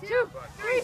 two, three,